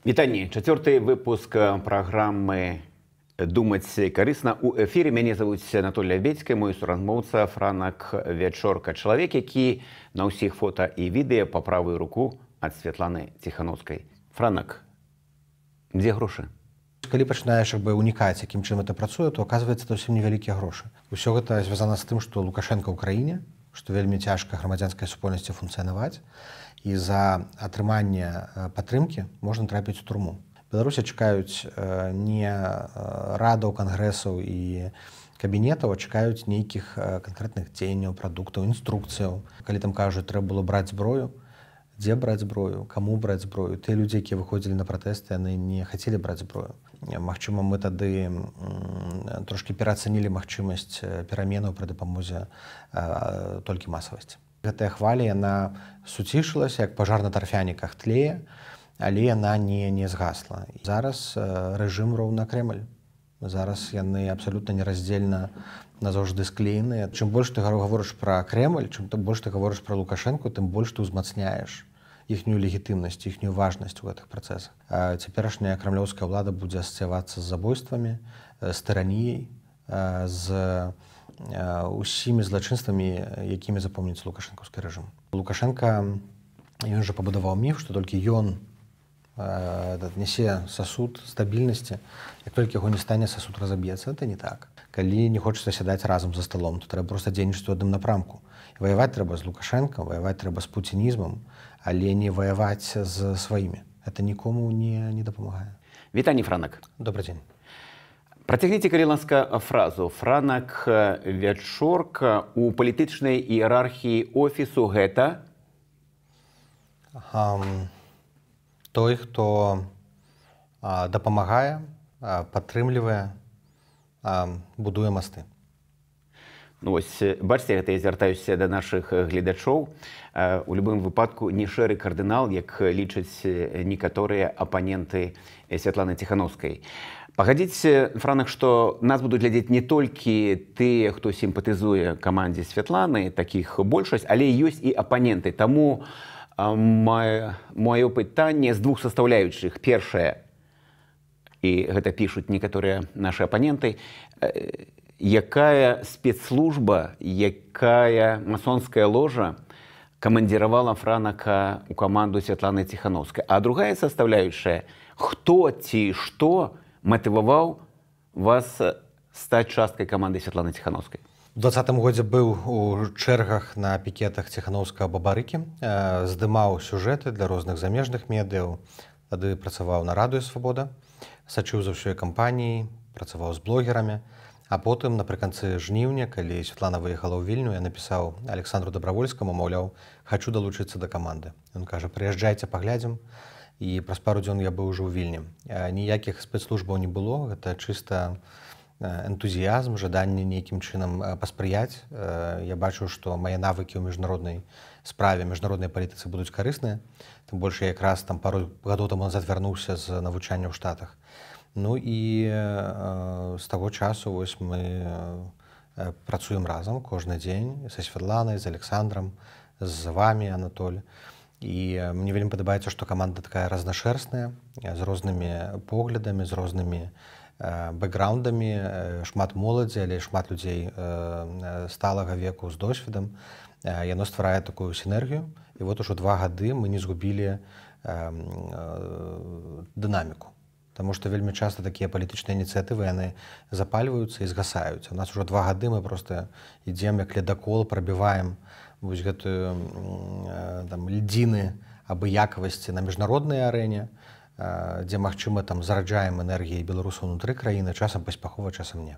Вітанне. Чацвёрты выпуск праграмы думаць карысна у эфіры мяне завуць Анатолія бецька мой суразмоўца франак вячорка чалавек які на ўсіх фота і відэа па правую руку ад святланы ціхановскай. Франак дзе грошы? Калі пачынаеш бы унікаць якім чым это працуе то оказывается зусім невялікія грошы. Ўсё гэта звязана з тым што лукашенко ў краіне што вельмі цяжка грамадзянскай супольнасці функцыянаваць і за атрыманне падтрымкі можна трапіць у турму. Беларусі чакаюць не радаў кангрэсаў і кабінетаў, чакаюць нейкіх канкрэтных дзеянняў, прадуктаў, інструкцыяў. Калі там кажуць, трэба было браць зброю, дзе браць зброю, каму браць зброю. Тыя людзі, якія выходзілі на пратэсты, яны не хацелі браць зброю. Магчыма, мы тады трошкі пераацанілі магчымасць пераменаў пры дапамозе толькі масавасці. Гэтая хваля яна суцішылася, як пажар на тарфяніках тлее, але яна не, не згасла. Зараз рэжым роўна крэмль. Зараз яны абсалютна нераздзельна назаўжды склееныя. Чым больш ты гаворыш пра крэмль, чым ты больш ты гаворыш пра лукашэнку, тым больш ты ўзмацняеш іхнюю легітымнасць, іхнюю важнасць у гэтых працэсах. Цяперашняя крамлёўская ўлада будзе асцявацца з забойствамі, з тыраніяй, з усімі злачынствамі якімі запомніць лукашэнкаўскі рэжым. Лукашенко ён жа пабудаваў міф што толькі ён нясе сасуд стабільнасці. Як толькі яго не стане сасуд разаб'ецца. Это не так. Калі не хочацца сядаць разам за сталом то трэба просто дзейнічаць у адным напрамку. Ваяваць трэба з лукашенко ваяваць трэба з пуцінізмам але не ваяваць з сваімі. Это нікому не не дапамагае. Вітанне франак. Добрый дзень Працягніце калі ласка фразу. Франак вячорка у палітычнай іерархіі офісу гэта? Um, той хто uh, дапамагае падтрымлівае будуе масты. Ну, ось бачце гэта я звяртаюся да нашых гледачоў. У любым выпадку не шэры кардынал як лічаць некаторыя апаненты святланы ціхановскай пагадзіце франах што нас будуць глядзець не толькі тыя хто сімпатызуе камандзе святланы такіх большасць але ёсць і апаненты таму маё пытанне з двух састаўляючых першае і гэта пішуць некаторыя нашы апаненты якая спецслужба якая масонская ложа камандзіравала франака у каманду святланы ціхановскай а другая састаўляючая хто ці што матываваў вас стаць часткай каманды святланы ціхановскай у двадцатым годзе быў у чэргах на пікетах ціхановска бабарыкі здымаў сюжэты для розных замежных медыяў. Тады працаваў на радыё свабода сачыў за ўсёй кампаніі працаваў з блогерамі. А потым напрыканцы жніўня калі святлана выехала ў вільню я напісаў александру добравольскаму маўляў хачу далучыцца да каманды ён кажа прыязджайце паглядзім і праз пару дзён я быў ужо ў вільні. Ніякіх спецслужбаў не было. Гэта чыста энтузіязм жаданне нейкім чынам паспрыяць. Я бачу што мае навыкі ў міжнароднай справе міжнароднай палітыцы будуць карысныя. Тым больш якраз там пару гадоў таму назад вярнуўся з навучання ў штатах. Ну і з таго часу вось мы працуем разам кожны дзень са святланай з александром з вами анатоль і мне вельмі падабаецца што каманда такая разнашэрсная з рознымі поглядамі з рознымі бэкграундамі шмат моладзі але шмат людзей сталага веку з досведам яно стварае такую сінергію і вот ужо два гады мы не згубілі дынаміку Таму што вельмі часта такія палітычныя ініцыятывы яны запальваюцца і згасаюць у нас ужо два гады мы просто ідзем як ледакол прабіваем вось гэтую там льдзіны абыякавасці на міжнароднай арэне дзе магчыма там зараджаем энергіяй беларусу унутры краіны часам паспяхова часам не.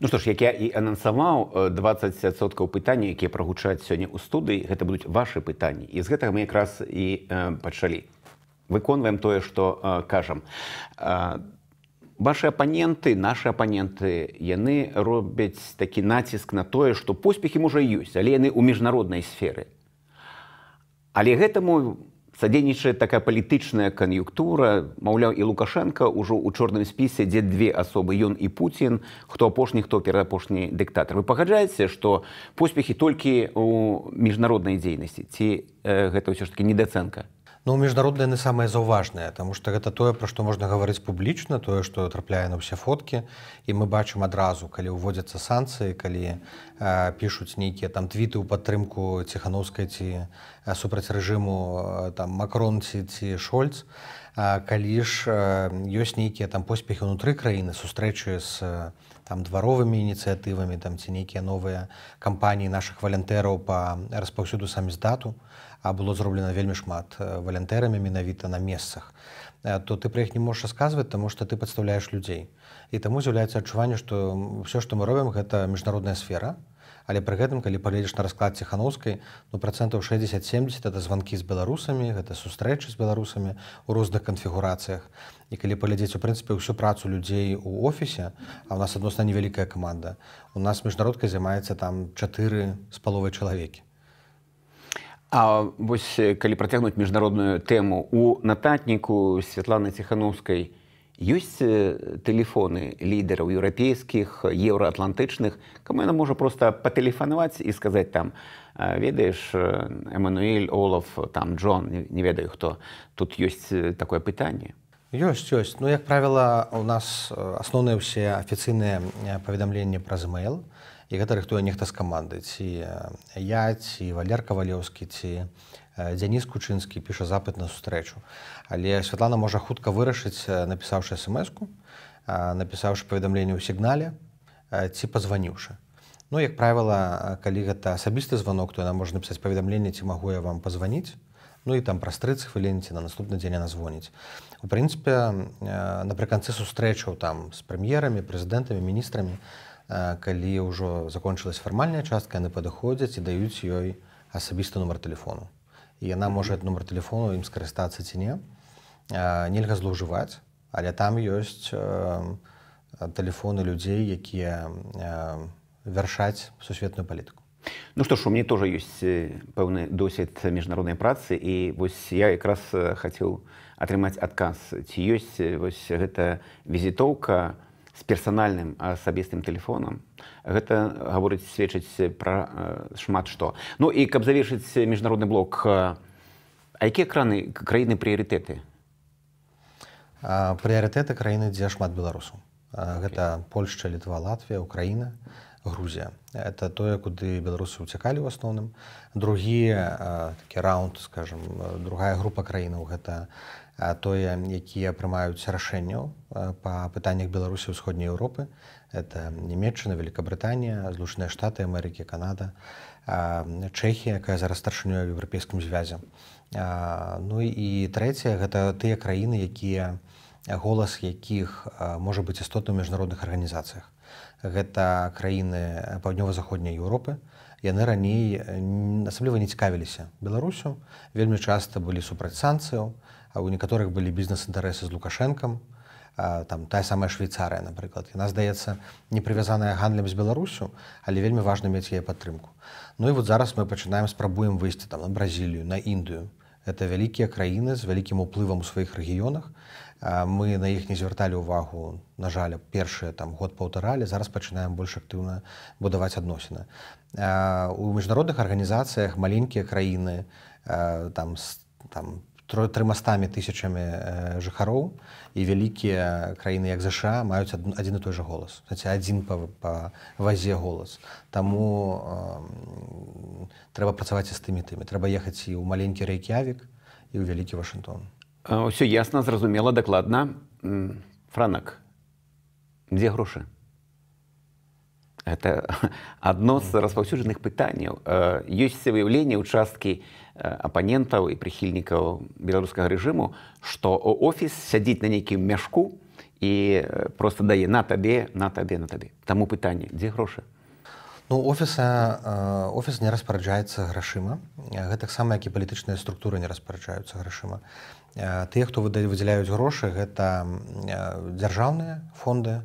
Ну што ж як я і анансаваў 20соткаў пытання якія прагучаць сёння ў студыі гэта будуць вашы пытанні. І з гэтага мы якраз і э, пачалі. Выконваем тое што э, кажам. Э, ваши апаненты наши апаненты яны робяць такі націск на тое што поспехі можа ёсць але яны ў міжнароднай сферы. Але гэтаму садзейнічае такая палітычная кан'юнктура. Маўляў і лукашенко ўжо ў чорным спісе дзе две асобы ён і пуін хто апошні хто перапошні дыктатар. Вы пагаджаеце што поспехі толькі у міжнароднай дзейнасці? Ці э, гэта ўсё ж таки недацэнка Ну міжнародныя яны самыя заўважныя тому что гэта тое пра што можна гаварыць публічна тое што трапляе на ўсе фоткі і мы бачым адразу калі ўводзяцца санкцыі калі э, пішуць нейкія там твіты ў падтрымку ціхановскай ці э, супраць рэжыму э, там макронці ці шольц. Э, калі ж э, ёсць нейкія там поспехі ўнутры краіны сустрэчы з э, там дваровымі ініцыятывамі там ці нейкія новыя кампаніі наших валянтэраў по распаўсюду самі здату а было зроблена вельмі шмат валянтэрамі менавіта на месцах то ты пра іх не можаш расказваць таму што ты падстаўляеш людзей і таму з'яўляецца адчуванне што ўсё што мы робім гэта міжнародная сфера але пры гэтым калі паледзеш на расклад ціхановскай ну процентаў 60-70 это званкі з беларусамі гэта сустрэчы з беларусамі у розных канфігурацыях. І калі паглядзець у прынцыпе ўсю працу людзей у офісе а у нас адносна невялікая каманда у нас міжнародка займаецца там чатыры з паловай чалавекі. А вось калі працягнуць міжнародную тэму у нататніку святланы ціхановскай ёсць тэлефоны лідараў еўрапейскіх еўраатлантычных каму яна можа проста патэлефанаваць і сказаць там ведаеш эмануэль олаф там Джон не ведаю хто. Тут ёсць такое пытанне ёсць ёсць. Ну як правіла у нас асноўныя ўсе афіцыйныя паведамленні праз mail і гэта рыхтуе нехта з каманды ці я ці валер кавалеўскі ці дзяніс кучынскі піша запыт на сустрэчу. Але святлана можа хутка вырашыць напісаўшы смс-ку напісаўшы паведамленне ў сігнале ці пазваніўшы. Ну як правіла калі гэта асабісты званок то яна можа напісаць паведамленне ці магу я вам пазваніць. Ну і там праз 30 хвілін ці на наступны дзень яна звоніць у прынцыпе напрыканцы сустрэчаў там з прэм'ерамі прэзідэнтамі міністрамі калі ўжо закончылась фармальная частка яны падыходзяць і даюць ёй асабісты нумар телефону і яна можа нумар телефону ім скарыстацца ці не нельга злоўжываць але там ёсць тэлефоны людзей якія вяршаць сусветную палітыку. Ну што ж у мне тоже ёсць пэўны досвед міжнароднай працы і вось я якраз хацеў атрымаць адказ ці ёсць вось гэта візітоўка у з персанальным асабістым телефонам гэта гаворыць сведчыць пра шмат што ну і каб завершыць міжнародны блок а якія краны краіны прыярытэты прыярытэты краіны дзе шмат беларусаў гэта польшча літва латвія украіна грузія это тое куды беларусы уцякалі ў асноўным другі такі раунд скажем другая група краінаў гэта тое якія прымаюць рашэнняў па пытаннях беларусі ўсходняй Еўропы это нямецчына великкабрытанія злучаныя штаты Амерыкі Канада Чэхія якая зараз старшынёй в еўрапейскім звязе. Ну і трэцяе гэта тыя краіны якія голас якіх можа быць істотным у міжнародных арганізацыях. Гэта краіны паўднёва-заходняй Еўропы. Яны раней асабліва не цікавіліся беларусю. Вельмі часта былі супраць санкцыяў у некаторых былі бізнес-інтарэсы з лукашэнкам там тая самая швейцарыя напрыклад яна здаецца не прывязаная гандлем з беларусю але вельмі важна мець яе падтрымку. Ну і вот зараз мы пачынаем спрабуем выйсці там на бразілію на індыю. Это вялікія краіны з вялікім уплывам у сваіх рэгіёнах. Мы на іх не звярталі ўвагу на жаль першыя там год паўтаралі зараз пачынаем больш актыўна будаваць адносіны. У міжнародных арганізацыях маленькія краіны там там трымастамі тысячамі э, жыхароў і вялікія краіны як ЗША маюць адзін і той жа голас. Адзін па, па вазе голас. Таму э, трэба працаваць і з тымі тымі. Трэба ехаць і ў маленькі рэйкявік і ў вялікі Вашынгтон. Ўсё ясна зразумела дакладна. Франак дзе грошы? Это адно з распаўсюджаных пытанняў. Ёсць выяўленне участкі апанентаў і прыхільнікаў беларускага рэжыму што офіс сядзіць на нейкім мяшку і просто дае на табе на табе на табе таму пытанне дзе грошы Ну офіса офіс не распараджаецца грашыма гэтаксама як і палітычныя структуры не распараджаюцца грашыма тыя хто выдзяляюць грошы гэта дзяржаўныя фонды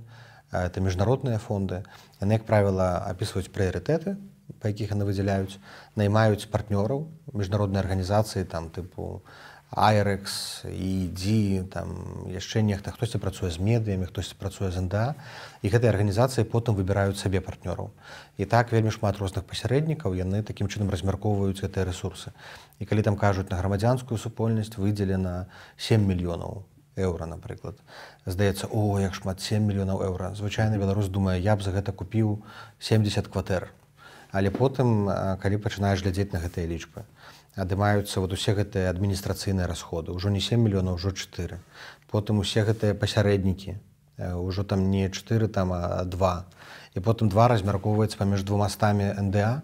это міжнародныя фонды. Яны як правіла апісваюць прыярытэты па якіх яны выдзяляюць наймаюць партнёраў міжнароднай арганізацыі там тыпу айрекс ідзі там яшчэ нехта хтосьці працуе з медыямі хтосьці працуе з нда і гэтыя арганізацыі потым выбіраюць сабе партнёраў. І так вельмі шмат розных пасярэднікаў яны такім чынам размяркоўваюць гэтыя ресурсы і калі там кажуць на грамадзянскую супольнасць выдзелена 7 мільёнаў еўра напрыклад. Здаецца о як шмат 7 мільёнаў еўра. Звычайны беларус думае я б за гэта купіў 70 кватэр але потым калі пачынаеш глядзець на гэтыя лічбы адымаюцца вот усе гэтыя адміністрацыйныя расходы ўжо не 7 мільёнаў ўжо 4 потым усе гэтыя пасярэднікі ўжо там не 4 там а два. І потым два размяркоўваецца паміж двума стамі нда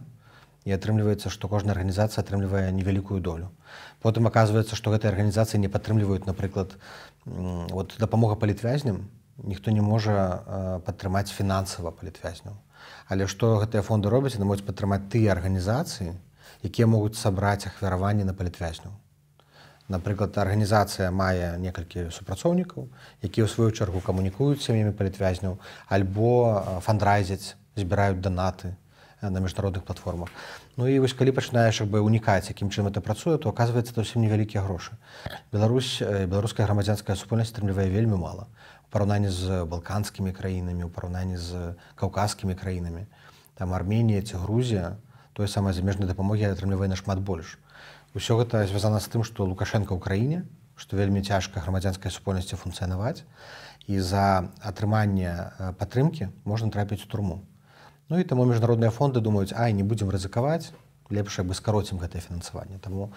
і атрымліваецца што кожная арганізацыя атрымлівае невялікую долю. Потым аказваецца што гэтыя арганізацыі не падтрымліваюць напрыклад вот дапамога палітвязням. Ніхто не можа падтрымаць фінансава палітвязняў але што гэтыя фонды робяць яны могуць падтрымаць тыя арганізацыі якія могуць сабраць ахвяраванні на палітвязню. Напрыклад, арганізацыя мае некалькі супрацоўнікаў, якія ў сваю чаргу камунікуюць сям'ямі палітвязняў, альбо фандрайзяць, збіраюць данаты на міжнародных платформах. Ну і вось калі пачынаеш бы унікаць, якім чым это працуе, то оказывается зусім невялікія грошы. Беларусь беларуская грамадзянская супольнасць атрымлівае вельмі мала параўнанні з балканскімі краінамі, у параўнанні з каўказскімі краінамі. Там Арменія ці Грузія, той самай замежнай дапамогі атрымлівае нашмат больш. Усё гэта звязана з тым, што Лукашенко ў краіне, што вельмі цяжка грамадзянскай супольнасці функцыянаваць і за атрыманне падтрымкі можна трапіць у турму. Ну і таму міжнародныя фонды думаюць, ай не будзем рызыкаваць, лепш бы скароцім гэтае фінансаванне. Таму,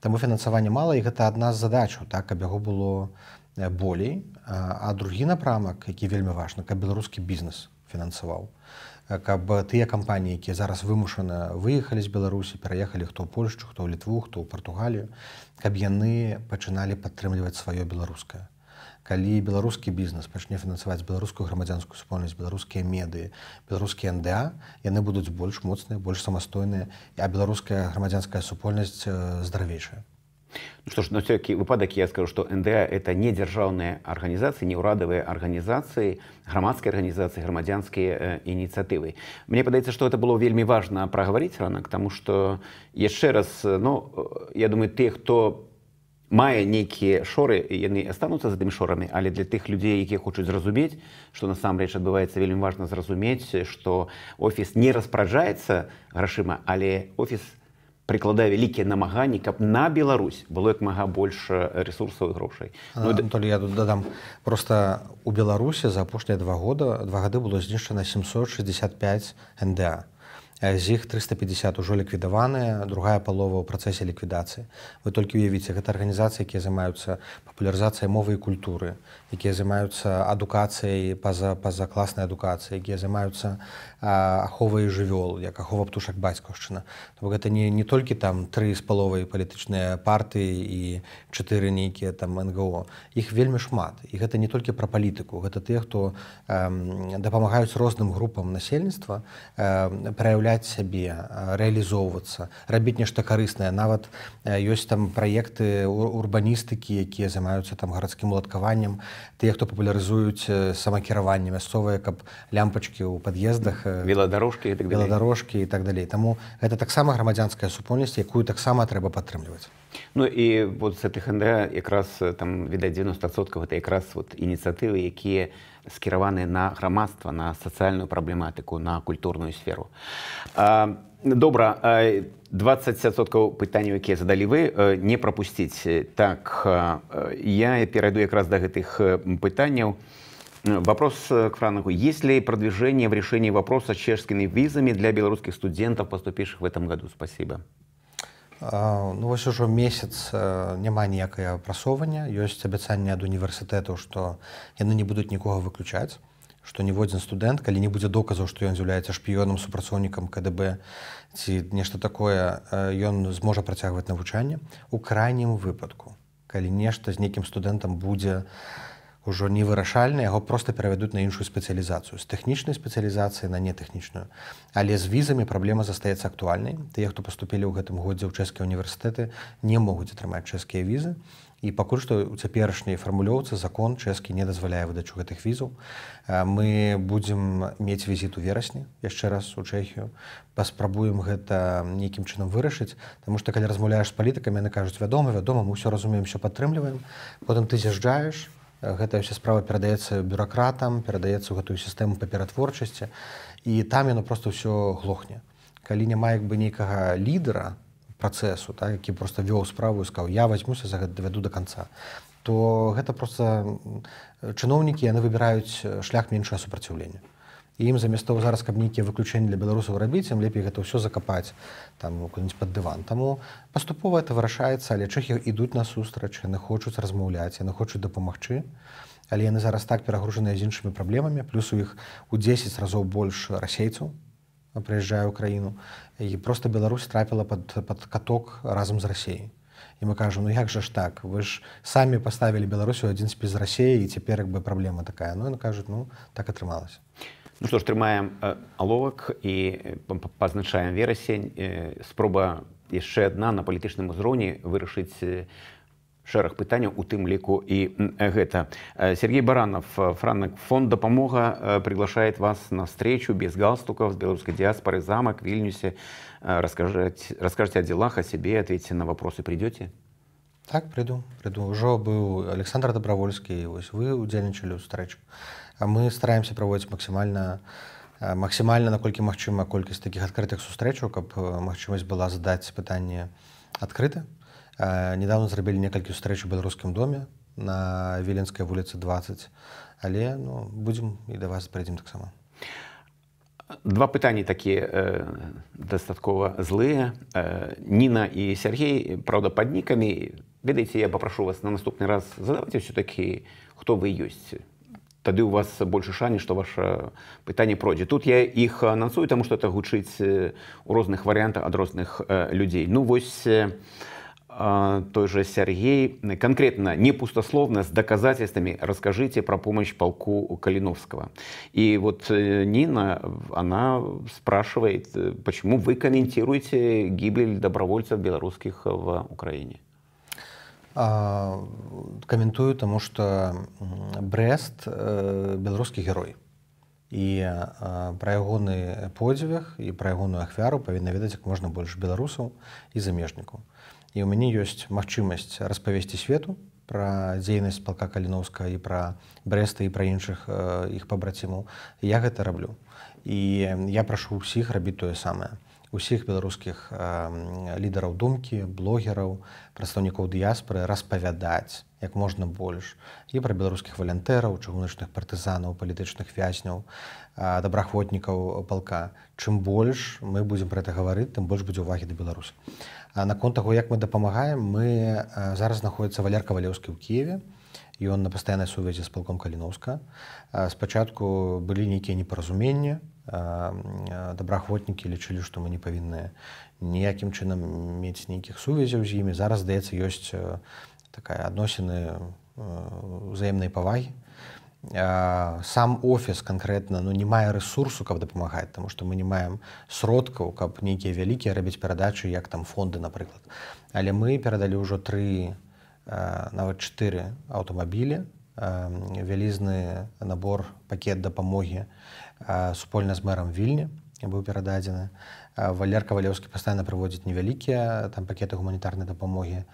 таму фінансаванне мала і гэта адна з задачаў, так каб яго было болей, а другі напрамак, які вельмі важна, каб беларускі бізнес фінансаваў. Каб тыя кампаніі якія зараз вымушана выехалі з беларусі пераехалі хто ў польшчу хто ў літву хто ў партугалію каб яны пачыналі падтрымліваць сваё беларускае. Калі беларускі бізнес пачне фінансаваць беларускую грамадзянскую супольнасць беларускія медыі беларускія нда яны будуць больш моцныя больш самастойныя а беларуская грамадзянская супольнасць здаравейшая Ну что ж, на всякий выпадок я скажу, что НДА – это не державные организации, не урадовые организации, громадские организации, громадянские э, инициативы. Мне подается, что это было вельми важно проговорить рано, потому что, еще раз, ну, я думаю, те, кто мае нейкія шоры яны астануцца за тымі шорамі але для тых людзей якія хочуць зразумець што насамрэч адбываецца вельмі важна зразумець што офіс не распараджаецца грашыма але офіс не прыкладае вялікія намаганні каб на Беларусь было як мага больш ресурсаў грошай. Ну, Анатолий, я тут дадам. Просто у беларусе за апошнія два года два гады было знішчана 765 нда з іх 350 ужо ліквідаваныя другая палова ў працэсе ліквідацыі. Вы толькі уявіце гэта арганізацыі якія займаюцца папулярызацыяй мовы і культуры якія займаюцца адукацыяй па-за па-за класнай адукацыі якія займаюцца аховай жывёл як ахова птушак бацькаўшчына. Гэта не не толькі там тры з паловай палітычныя партыі і чатыры нейкія там нго. Іх вельмі шмат. І гэта не толькі пра палітыку гэта тыя хто э, дапамагаюць розным групам насельніцтва э, праяўляць праяўляць сябе рэалізоўвацца рабіць нешта карыснае. Нават ёсць там праекты урбаністыкі якія займаюцца там гарадскім уладкаваннем. Тыя хто папулярызуюць самакіраванне мясцовыя каб лямпачкі ў пад'ездах веладарожкі так веладарожкі і так далей. Таму гэта таксама грамадзянская супольнасць якую таксама трэба падтрымліваць. Ну і вот з гэтых НД якраз там відаць 90соткаў это якраз вот ініцыятывы якія скіраваныя на грамадства на сацыяльную праблематыку на культурную сферу добра 20соткаў пытанняў якія задалі вы не прапусціць так я перайду якраз да гэтых пытанняў вопрос к франагу есть ли продвижение в решении вопроса с чешскими визами для белорусских студентов поступивших в этом году спасибо Ну вось ужо месяц няма ніякае апрасоўвання ёсць абяцанне ад універсітэтаў што яны не будуць нікога выключаць што ніводзін студэнт калі не будзе доказаў што ён з'яўляецца шпіёнам супрацоўнікам кДб ці нешта такое ён зможа працягваць навучанне у крайнім выпадку калі нешта з нейкім студэнтам будзе ўжо не вырашальна яго просто перавядуць на іншую спецыялізацыю. З тэхнічнай спецыялізацыі на нетэхнічную. Але з візамі праблема застаецца актуальнай. Тыя хто паступілі ў гэтым годзе ў чэшскія універсітэты не могуць атрымаць чэшскія візы. І пакуль што у цяперашняй фармулёўцы закон чэшскі не дазваляе выдачу гэтых візаў. Мы будзем мець візіт у верасні яшчэ раз у чэхію. Паспрабуем гэта нейкім чынам вырашыць Таму што калі размаўляеш з палітыкамі яны кажуць вядома вядома мы ўсё разумеем все падтрымліваем потым ты з'язджаеш гэтая вся справа перадаецца бюракратам перадаецца ў гэтую сістэму паператворчасці і там яно просто ўсё глохне. Калі няма як бы нейкага лідара працэсу так, які просто вёў справу і сказаў я возьмуся за гэта давяду до конца то гэта просто чыноўнікі яны выбіраюць шлях меншае супраціўлення ім замест того зараз каб нейкія выключэнні для беларусаў рабіць ім лепей гэта ўсё закапаць там куды-нибудь под дыван. Таму паступова это вырашаецца але чэхі ідуць насустрач яны хочуць размаўляць яны хочуць дапамагчы. Але яны зараз так перагружаныя з іншымі праблемамі. Плюс у іх у 10 разоў больш расейцаў прыязджае ў краіну. І просто Беларусь трапіла под, под каток разам з рассеяй і мы кажам ну як жа ж так? Вы ж самі паставілі беларусю адзін спіс рассеі і цяпер як бы праблема такая ну кажуць ну так атрымалася ну што ж трымаем аловак і пазначаем верасень. Спроба яшчэ адна на палітычным узроўні вырашыць шэраг пытанняў у тым ліку і гэта. Сергей баранов франак фонд дапамога приглашает вас на встречу без галстуков с беларускай диаспоры замок вільнюсе. Расскажать расскажите о делах о себе ответьте на вопросы. Придете? Так приду приду. Ўжо быў александр добровольскі вось вы удзельнічалі ў стрэчу а мы стараемся праводзіць максімальна максімальна наколькі магчыма колькасць таких адкрытых сустрэчаў каб магчымасць была задаць пытанне адкрыта недавно зрабілі некалькі сустрэч у беларускім доме на віленскай вуліцы 20 але ну, будзем і да вас прыйдзем таксама два пытанні такія э, дастаткова злыя э, Ніна і Сергей праўда пад нікамі ведаеце я папрашу вас на наступны раз задаваць все-таки хто вы ёсць тады у вас больше шане што ваше пытанне пройдзе тут я іх анансую таму што это гучыць у розных варыянтах ад розных э, людзей ну вось э, той же Сергей конкретно не пустословно с доказательствами расскажите про помощь полку Калиновского. И вот э, Нина, она спрашивает, э, почему вы комментируете гибель добровольцев белорусских в Украине? А, комментую, потому что Брест э, белорусский герой. І пра ягоны подзвях і пра ягоную ахвяру павінна ведаць як можна больш беларусаў і замежнікаў і ў мяне ёсць магчымасць распавесці свету пра дзейнасць палка каліновска і пра брэста і пра іншых іх пабрацімаў я гэта раблю. І я прашу ўсіх рабіць тое самае усіх беларускіх лідараў думкі блогераў прадстаўнікоў дыяспоры распавядаць як можна больш і пра беларускіх валянтэраў чыгуначных партызанаў палітычных вязняў добраахвотнікаў палка. Чым больш мы будзем пра гэта гаварыць тым больш будзе увагі да беларусь наконт таго як мы дапамагаем мы зараз знаходіцца валер кавалеўскі ў кіеве ён на пастаяннай сувязі з палком каліновска. Спачатку былі нейкія непаразуменні добраахвотнікі лічылі што мы не павінны ніякім чынам мець нейкіх сувязяў з імі зараз здаецца ёсць такая адносіны ўзаемнай павагі сам офіс конкретно ну не мае ресурсу каб дапамагаць тому что мы не маем сродкаў каб нейкія вялікія рабіць перадачы як там фонды напрыклад але мы перадалі ўжо тры нават чатыры аўтамабілі вялізны набор пакет дапамогі супольна з мэрам вільні быў перададзены валер кавалеўскі пастаянна прыводзіць невялікія там пакеты гуманітарнай дапамогі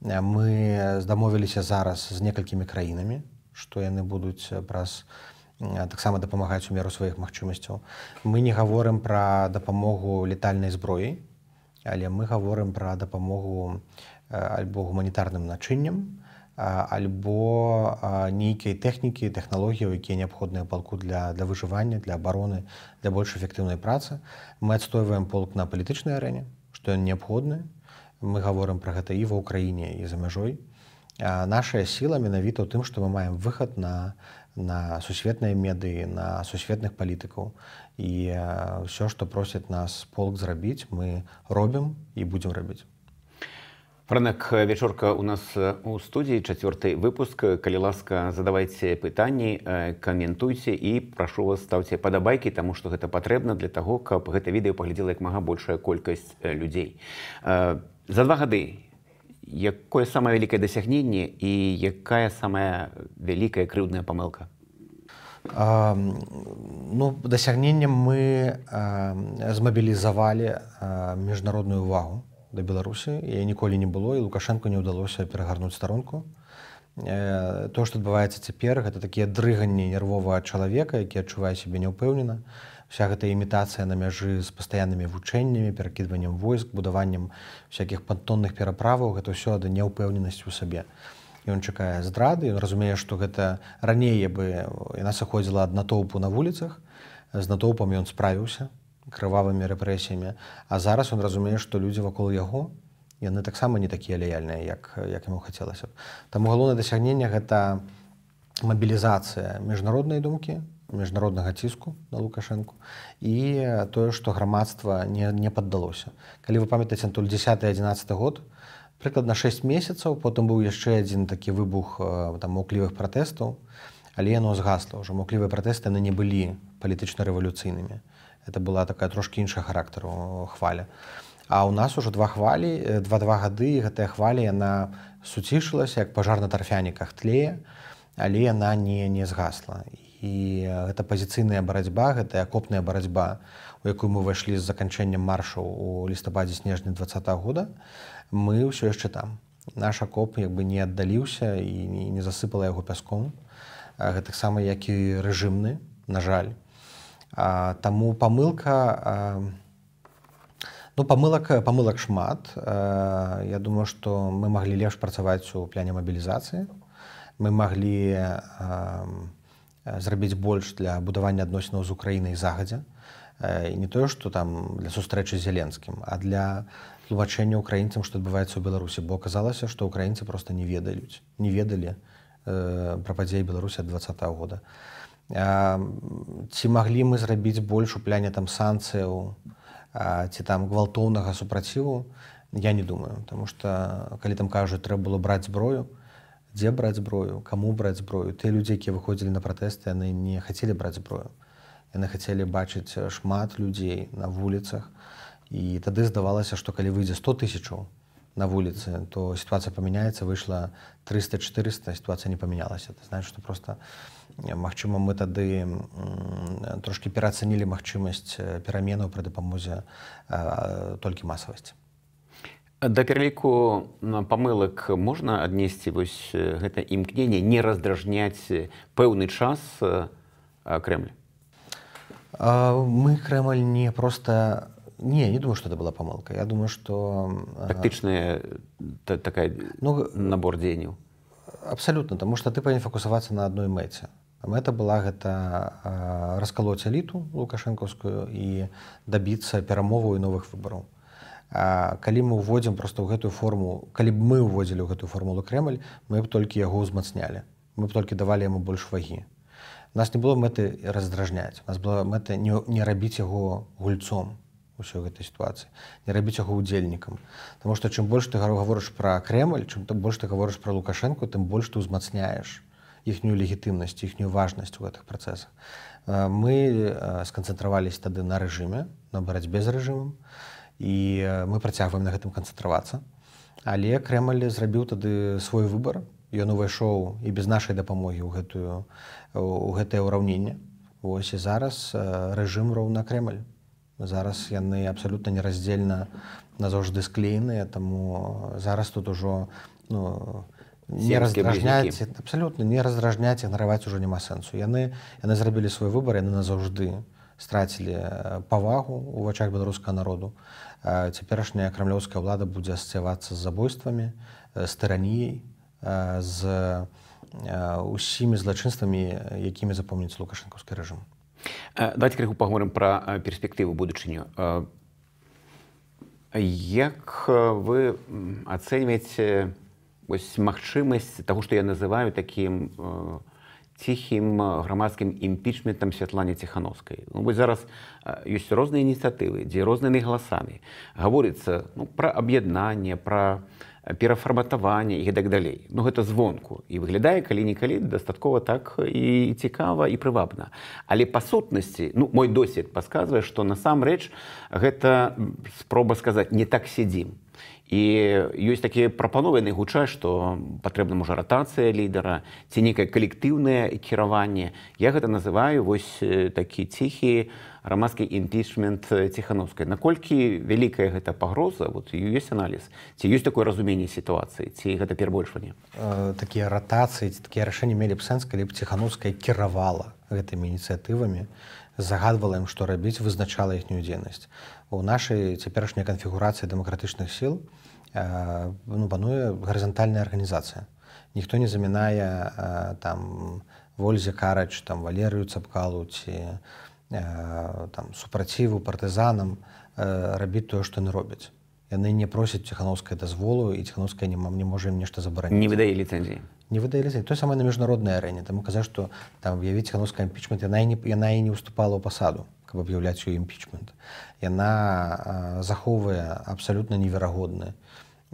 мы здамовіліся зараз з некалькімі краінамі што яны будуць праз таксама дапамагаць у меру сваіх магчымасцяў. Мы не гаворым пра дапамогу летальнай зброі, але мы гаворым пра дапамогу альбо гуманітарным начынням, альбо нейкай тэхнікі, тэхналогіяў, якія неабходныя палку для, для выжывання, для абароны, для больш эфектыўнай працы. Мы адстойваем полк на палітычнай арэне, што ён неабходны. Мы гаворым пра гэта і ва ўкраіне і за мяжой нашая сіла менавіта ў тым што мы маем выхад на на сусветныя медыі на сусветных палітыкаў і ўсё што просяць нас полк зрабіць мы робім і будзем рабіць Франак вечорка у нас у студіі чацвёрты выпуск. Калі ласка задавайце пытанні каментуйце і прашу вас стаўце падабайкі таму што гэта патрэбна для таго каб гэта відэо паглядзела як мага большая колькасць людзей. За два гады якое самае вялікае дасягненне і якая самая вялікая крыўдная памылка? А, ну дасягненнем мы змабілізавалі міжнародную увагу да беларусі і ніколі не было і лукашенко не ўдалося перагарнуць старонку то што адбываецца цяпер гэта такія дрыганні нервовага чалавека які адчувае сябе няўпэўнена. Вся гэта імітацыя на мяжы з пастаяннымі вучэннямі перакідваннем войск будаваннем всякихх пантонных пераправаў. Гэта ўсё ада няўпэўненасць у сабе. Ён чакае здрады ён разумее што гэта раней бы яна сыходзіла ад натоўпу на вуліцах. З натоўпам ён справіўся крывавымі рэпрэсіямі. А зараз он разумее што людзі вакол яго яны таксама не такія лаяльныя як як яму хацелася б. Там галоўнае дасягненне гэта мабілізацыя міжнароднай думкі міжнароднага ціску на лукашэнку і тое што грамадства не, не паддалося. Калі вы памятаеце туль 10 11 год прыкладна 6 месяцаў потым быў яшчэ адзін такі выбух там маўклівых пратэстаў але яно згасла ўжо маўклівыя пратэсты на не былі палітычна рэвалюцыйнымі это была такая трошки іншая характару хваля. А у нас уже два хвалі два-два гады гэтая хваля яна суцішылася як пажар на тарфяніках тлее але яна не не згасла. І гэта пазіцыйная барацьба гэтая акопная барацьба у якую мы ўвайшлі з заканчэнням маршаў у лістападзе снежня два -го года мы ўсё яшчэ там. Наш акоп як бы не аддаліўся і не засыпала яго пяском. Гэтаксама як і рэжымны на жаль А, таму памылка а, ну памылак памылак шмат. А, я думаю што мы маглі лепш працаваць у пляне мабілізацыі. Мы маглі зрабіць больш для будавання адносінаў з украінай загадзя. І не тое што там для сустрэчы з зяленскім а для тлумачэння украінцам што адбываецца ў беларусі. Бо аказалася што украінцы просто не ведаюць не ведалі э, пра падзеі беларусі ад два -го года. а ці маглі мы зрабіць больш у пляне там санкцыяў ці там гвалтоўнага супраціву я не думаю. Потому что калі там кажуць трэба было браць зброю дзе браць зброю кому браць зброю. Ты людзі якія выходзілі на пратэсты яны не хацелі браць зброю. Яны хацелі бачыць шмат людзей на вуліцах. І тады здавалася што калі выйдзе 100 тысячаў на вуліцы то сітуацыя памяняецца выйшла 300-400 сітуацыя не памянялася. Ты знаешь что просто не Магчыма, мы тады трошкі пераацанілі магчымасць пераменаў пры дапамозе толькі масавасці. Да пераліку памылак можна аднесці вось гэта імкненне не раздражняць пэўны час Крэмль. Мы Крэмль не проста не не думаю, што это была памылка. Я думаю, што тактычная такая ну, набор дзеянняў. Абсалютна, таму што ты павінен фокусавацца на адной мэце мэта была гэта раскалоць эліту лукашэнкаўскую і дабіцца перамову і новых выбараў. Калі мы ўводзім проста ў гэтую форму, калі б мы ўводзілі ў гэтую формулу крэмль, мы б толькі яго ўзмацнялі. Мы б толькі давалі яму больш вагі. Нас не было мэты раздражняць. Нас была мэта не, не рабіць яго гульцом ўсё гэтай сітуацыі, не рабіць яго удзельнікам. Таму што чым больш ты гаворыш пра крэмль, чым ты больш ты гаворыш пра лукашэнку, тым больш ты ўзмацняеш іхнюю легітымнасць іхнюю важнасць у гэтых працэсах мы сканцэнтраваліся тады на рэжыме на барацьбе з рэжымам і мы працягваем на гэтым канцэнтравацца. Але крэмаль зрабіў тады свой выбар. Ён увайшоў і без нашай дапамогі ў гэтую у гэтае ўраўненне. Ось і зараз рэжым роўна крэмаль зараз яны абсалютна нераздзельна назаўжды склееныя таму зараз тут ужо ну, не раздражняць абсалютна не раздражняць ігнараваць ужо няма сэнсу яны яны зрабілі свой выбар яны назаўжды страцілі павагу у вачах беларускага народу. Цяперашняя крамлёўская ўлада будзе асцявацца з забойствамі з тыраніяй з усімі злачынствамі якімі запомніць лукашэнкаўскі рэжым давайте крыху паговорым пра перспектыву будучыню як вы ацэньваеце ось магчымасць таго што я называю такім э, ціхім грамадскім імпічментам святлане ціхановскай. Ну, зараз ёсць розныя ініцыятывы дзе рознымі галасамі гаворыцца ну, пра аб'яднанне пра перафарматаванне і гэтак далей. Ну гэта звонку і выглядае калі-нікалі дастаткова так і цікава і прывабна. Але па сутнасці ну мой досвед паказвае што насамрэч гэта спроба сказаць не так сядзім і ёсць такія прапановы гучаць што патрэбна можа ратацыя лідара ці некае калектыўнае кіраванне. Я гэта называю вось такі ціхі грамадскі імпічмент ціхановскай. Наколькі вялікая гэта пагроза вот ёсць аналіз ці ёсць такое разуменне сітуацыі ці гэта перабольшванне? Э, такія ратацыі такія рашэнні мелі б сэнс калі б ціхановская кіравала гэтымі ініцыятывамі загадвала ім што рабіць вызначала іхнюю дзейнасць. У нашай цяперашняй канфігурацыі дэмакратычных сіл у Э, ну, пануе гарызантальная арганізацыя. Ніхто не замінае э, там вользе карач там валерыю цапкалу ці э, там супраціву партызанам рабіць тое, што не робяць. Яны не просяць ціхановскай дазволу і ціхановская не не можа ім нешта забараніць. Не выдае ліцэнзіі. Не выдае ліцэнзіі. той самай на міжнароднай арэне, таму казаць, што там аб'явіць ціхановская імпічмент яна не, яна і не ўступала ў пасаду, каб аб'яўляць у імпічмент. Яна захоўвае абсалютна неверагодны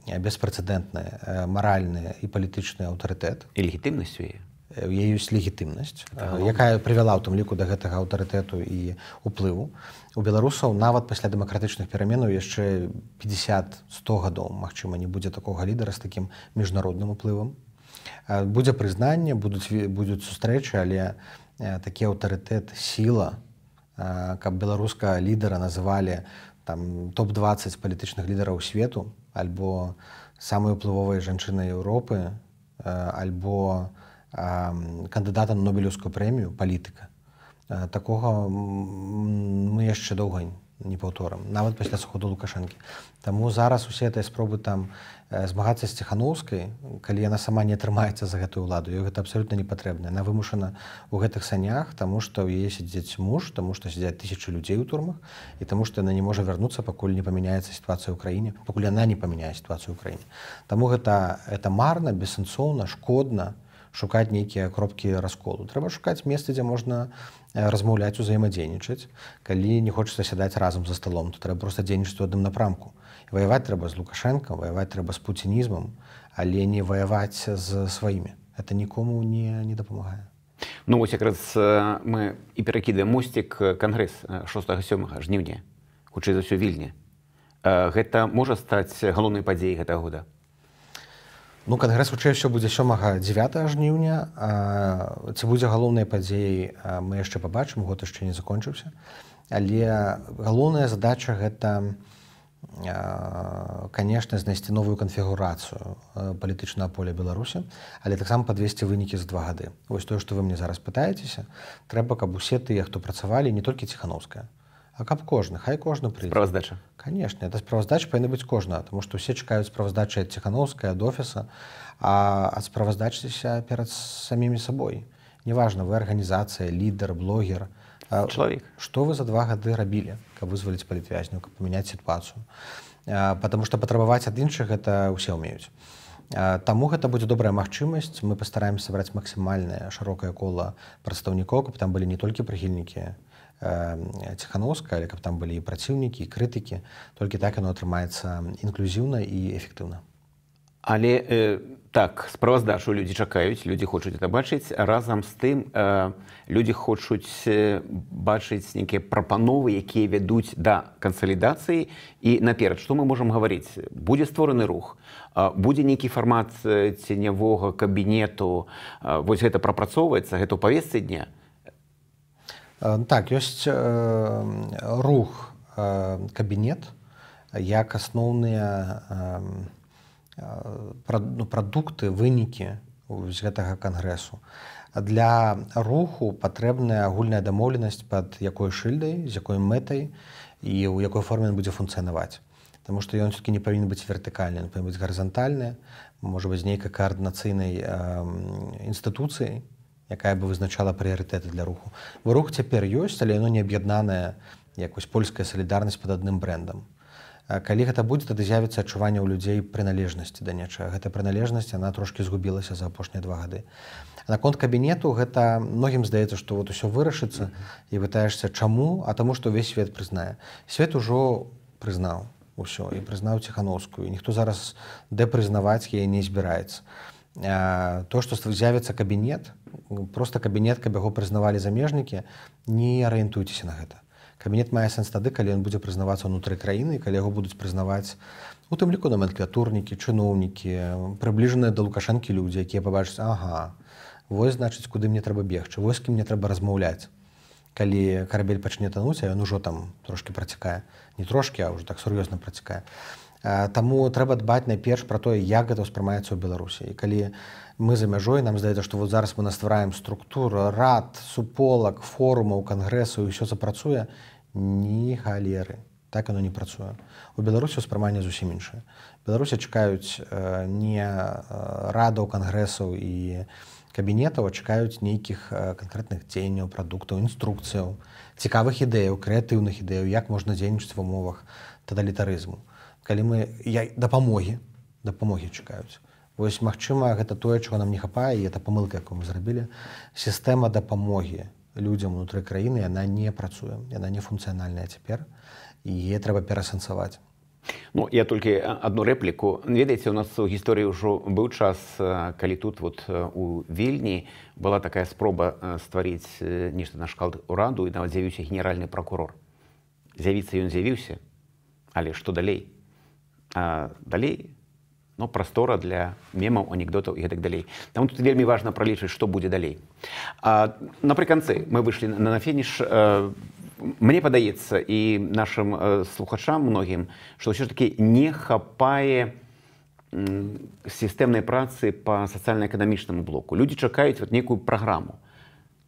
беспрэцэдэнтны маральны і палітычны аўтарытэт і легітымнасць яе ёсць легітымнасць якая прывяла ў тым ліку да гэтага аўтарытэту і уплыву. У беларусаў нават пасля дэмакратычных пераменаў яшчэ 50-100 гадоў Мачыма не будзе такога лідара з такім міжнародным уплывам. Будзе прызнанне будуць будуць сустрэчы але такі аўтарытэт сіла каб беларуска лідара называлі там топ-20 палітычных лідараў свету альбо самай уплывовай жанчыны Еўропы альбо кандыдата на нобелеўскую прэмію палітыка. Такога мы яшчэ доўга не паўторам нават пасля сходу лукашэнкі Таму зараз усе гэтыя спробы там змагацца з ціхановскай калі яна сама не атрымаецца за гэтую ўладу і гэта абсалютна не патрэбна она вымушана ў гэтых санях таму што ў яе сядзець муж таму што сядзяць тысячи людзей у турмах і таму што яна не можа вярнуцца пакуль не памяняецца сітуацыя ў краіне пакуль яна не памяняе сітуацыю ў краіне. Таму гэта это марна бессэнсоўна шкодна шукаць нейкія кропкі расколу. Трэба шукаць месцы дзе можна размаўляць узаемадзейнічаць. Калі не хочацца сядаць разам за сталом то трэба просто дзейнічаць у адным напрамку. Ваяваць трэба з лукашенко ваяваць трэба з пуцінізмам але не ваяваць з сваімі. Это нікому не не дапамагае. Ну вось якраз мы і перакідаем мосцік кангрэс 6 7 жніўня хутчэй за ўсё вільні гэта можа стаць галоўнай падзеяй гэтага года Ну кангрэс хутчэй ўсё будзе сёмага 9 жніўня ці будзе галоўнай падзеяй мы яшчэ пабачым год яшчэ не закончыўся. Але галоўная задача гэта канешне знайсці новую канфігурацыю палітычнага поля беларусі але таксама падвесці вынікі за два гады. Вось тое што вы мне зараз пытаецеся трэба каб усе тыя хто працавалі не толькі ціхановская А каб кожны хай кожны пры справаздача. Конечно это справаздач павінна быць кожна тому что усе чакаюць справаздачы ад ціхановская ад офіса а ад справаздачыся перад самімі сабой. Неважно вы арганізацыя лідар блогер. Чалавек. Что вы за два гады рабілі каб вызваліць палітвязню каб памяняць сітуацыю? Потому что патрабаваць ад іншых это ўсе ўмеюць. Таму гэта будзе добрая магчымасць. Мы пастараемся сабраць максімальнае шырокае кола прадстаўнікоў каб там былі не толькі прыхільнікі ціхановска але каб там былі і праціўнікі крытыкі толькі так яно атрымаецца інклюзіўна і эфектыўна але э, так справаздачу людзі чакаюць людзі хочуць это бачыць разам з тым э, людзі хочуць э, бачыць нейкія прапановы якія вядуць да кансалідацыі. І наперад што мы можемм гаварыць? Будзе створаны рух э, будзе нейкі фармат ценявога кабінету э, вось гэта прапрацоўваецца гэта ў павесцы дня Так ёсць рух кабінет як асноўныя ну, прадукты вынікі з гэтага кангрэсу. Для руху патрэбная агульная дамоўленасць пад якой шыльдай, з якой мэтай і ў якой форме будзе функцыянаваць. Таму што ён не павінен быць вертыкальны, быць гарызантальны, можа быць нейкай каардынацыйнай інстытуцыяй, якая бы вызначала прыярытэты для руху. Бо рух цяпер ёсць, але яно не аб'яднанае якось польская салідарнасць пад адным брэндам. Калі гэта будзе, тады з'явіцца адчуванне ў людзей прыналежнасці да нечага. Гэта прыналежнасць яна трошкі згубілася за апошнія два гады. Наконт кабінету гэта многім здаецца, што вот усё вырашыцца і пытаешся чаму, а таму што ўвесь свет прызнае. Свет ужо прызнаў усё і прызнаў ціхановскую. ніхто зараз дэ прызнаваць яе не збіраецца. То, што з'явіцца кабінет, просто кабінет, каб яго прызнавалі замежнікі, не арыентуйцеся на гэта. кабінет мае сэнс тады калі ён будзе прызнавацца ўнутры краіны калі яго будуць прызнаваць у тым ліку номенклатурнікі чыноўнікі прыбліжаныя да лукашэнкі людзі якія пабачаць ага вось значыць куды мне трэба бегчы вось кім мне трэба размаўляць калі карабель пачне тануць а ён ужо там трошки працякае. Не трошки а ўжо так сур'ёзна працякае. Таму трэба дбаць найперш пра тое як гэта ўспрымаецца ў беларусі. І калі мы за мяжой нам здаецца што вот зараз мы наствараем структуру рад суполак форумаў кангрэсу і ўсё запрацуе. Не галеры так оно не працуе. У беларусі ўспрыманне зусім іншае. Беларусі чакаюць не радаў кангрэсаў і кабінетаў чакаюць нейкіх канкрэтных дзеянняў прадуктаў інструкцыяў цікавых ідэяў крэатыўных ідэяў як можна дзейнічаць в умовах тоталітарызму. Калі мы я дапамогі дапамогі чакаюць Вось магчыма, гэта тое, чаго нам не хапае, это памылка, якую мы зрабілі. Сістэма дапамогі людзям унутры краіны яна не працуе, яна не функцыянальная цяпер і е трэба перасэнсаваць. Ну, я толькі одну рэпліку ведаеце у нас у гісторыі ўжо быў час калі тут вот у вільні была такая спроба стварыць нешта на шкалт ураду і нават з'явіўся генеральны прокурор з'явіцца ён з'явіўся але што далей а, далей но прастора для мемаў анекдотаў і гэтак далей там тут вельмі важна пралічыць што будзе далей а, напрыканцы мы выйшлі на на фініш э, мне падаецца і нашим э, слухачам многім што ўсё ж таки не хапае сістэмнай працы по сацыяльна-эканамічнаму блоку. Людзі чакаюць вот нейкую праграму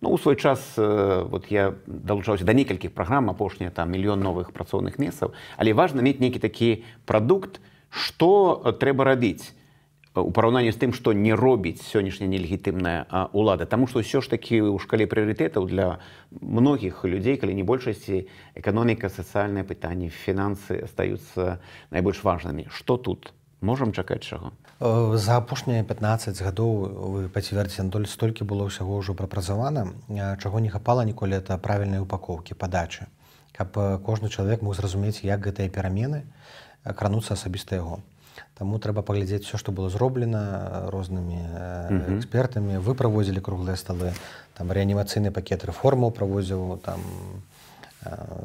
Ну, у свой час э, вот я далучаўся да некалькіх праграм апошнія там мільён новых працоўных месцаў але важна мець нейкі такі прадукт што трэба рабіць у параўнанні з тым што не робіць сённяшняя нелегітымная ўлада Таму што ўсё ж такі ў шкале прыярытэтаў для многіх людзей калі не большасці эканоміка сацыяльнае пытанне фінансы астаюцца найбольш важнымі. Што тут? Можам чакаць чаго? За апошнія 15 гадоў вы пацвердзіце Анатоль столькі было ўсяго ўжо прапрацавана чаго не хапала ніколі это правільнай упакоўкі падачы. Каб кожны чалавек мог зразумець як гэтыя перамены крануцца асабіста яго. Таму трэба паглядзець все, што было зроблена рознымі экспертамі. Вы праводзілі круглыя сталы, там рэанімацыйны пакет рэформаў праводзіў там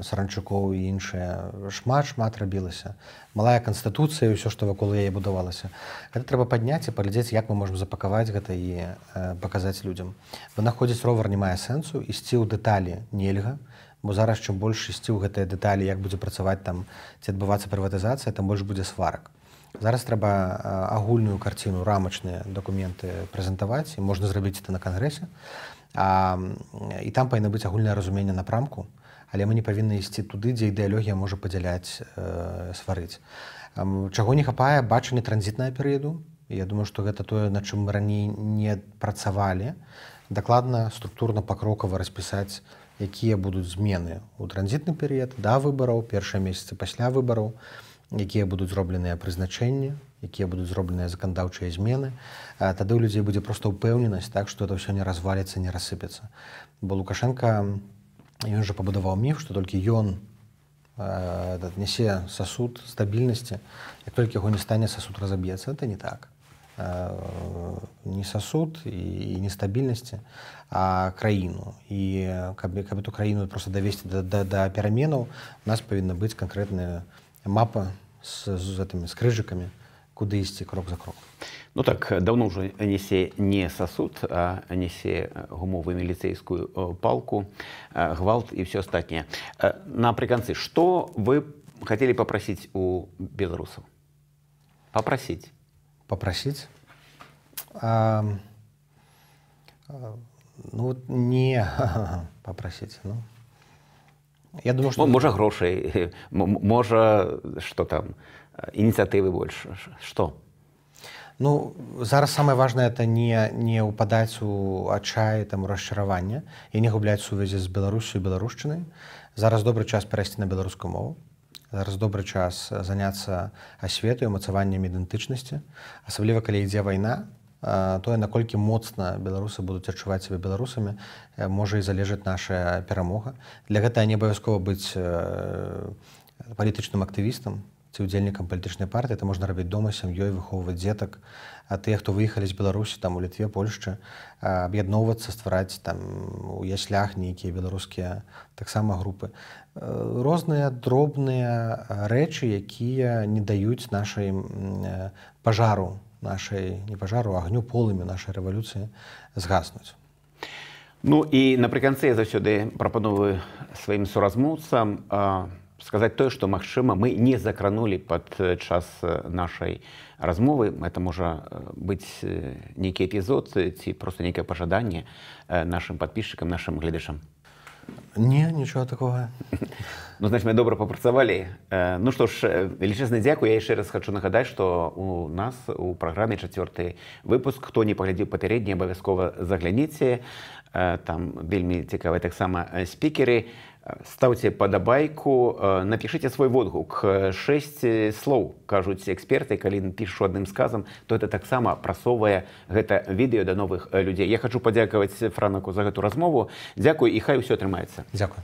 саранчукоў і іншыя шмат шмат рабілася. Малая канстытуцыя ўсё, што вакол яе будавалася. Гэта трэба падняць і паглядзець, як мы можемм запакаваць гэта і паказаць людзям. Вынаходзіць ровар не мае сэнсу ісці ў дэталі нельга, бо зараз чым больш ісці ў гэтыя дэталі як будзе працаваць там ці адбывацца прыватызацыя там больш будзе сварак. Зараз трэба агульную карціну рамачныя дакументы прэзентаваць і можна зрабіць это на кангрэсе. А, і там павінна быць агульнае разуменне напрамку але мы не павінны ісці туды дзе ідэалогія можа падзяляць э, сварыць. Чаго не хапае бачанне транзітнага перыяду. Я думаю што гэта тое на чым раней не працавалі. Дакладна структурна пакрокава распісаць якія будуць змены ў транзітны перыяд да выбараў першыя месяцы пасля выбараў якія будуць зробленыя прызначэнні якія будуць зробленыя заканадаўчыя змены. Тады ў людзей будзе проста ўпэўненасць так што это ўсё не разваліцца не рассыпецца. Бо лукашенко ён жа пабудаваў міф што толькі ён нясе сасуд стабільнасці. Як толькі яго не стане сасуд разаб'ецца. Это не так не сасуд і нестабільнасці а краіну і каб каб эту краіну просто давесці да, да, да пераменаў у нас павінна быць канкрэтная мапа з, з гэтымі скрыжыкамі куды ісці крок за крок ну так давно ўжо нясе не сасуд а нясе гумовую міліцэйскую палку гвалт і все астатняе напрыканцы што вы хацелі попрасіць у беларусаў попрасіць Попросить? А, а, ну не попросить ну. Я думаю что можа грошай можа что там ініцыятывы больше что? Ну зараз самое важное это не не упадаць у адчай там расчаравання і не губляць сувязі з беларусю беларушчынай зараз добры час перайсці на беларускую мову зараз добры час заняцца асвету мацаваннем ідэнтычнасці. Асабліва калі ідзе вайна тое наколькі моцна беларусы будуць адчуваць сябе беларусамі можа і залежыць наша перамога. Для гэта не абавязкова быць палітычным актывістам ці удзельнікам палітычнай партыі это можна рабіць дома сям'ёй выхоўваць дзетак а тыя хто выехалі з беларусі там у літве польшчы аб'ядноўвацца ствараць там у яслях нейкія беларускія таксама групы розныя дробныя рэчы якія не даюць нашай пажару нашай не пажару агню полымі нашай рэвалюцыі згаснуць Ну і напрыканцы я заўсёды прапановую сваім суразмоўцам сказаць тое, што магчыма, мы не закранулі пад час нашай размовы. Это можа быць нейкі эпізод ці проста нейкае пажаданне нашим подписчикам, нашим гледачам. Не, нічого такого. Ну, значит, мы добра папрацавалі. Ну што ж, велічэзны дзякую. Я яшчэ раз хочу нагадаць, што у нас у праграме чацвёрты выпуск, хто не паглядзеў папярэдні, абавязкова загляніце. Там вельмі цікавыя таксама спікеры. Стаўце падабайку, напішыце свой водгук. Шэсць слоў, кажуць эксперты, калі пішу адным сказам, то это таксама прасоўвае гэта відэо да новых людзей. Я хачу падзякаваць франаку за гэту размову. Дзякуй і хай усё атрымаецца. Дзякуй.